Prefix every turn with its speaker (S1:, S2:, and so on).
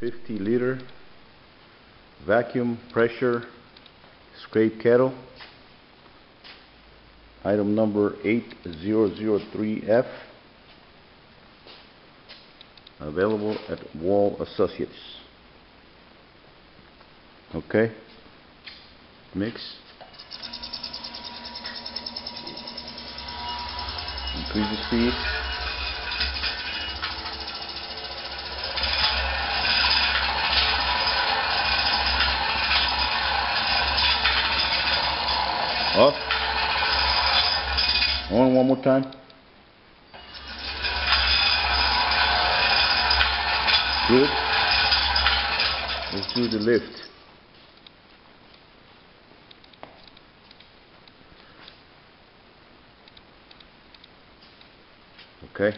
S1: 50 liter vacuum pressure scrape kettle. Item number 8003F. Available at Wohl Associates. Okay? Mix. Increase the speed. Up. On one more time. Good. Let's do the lift. Okay.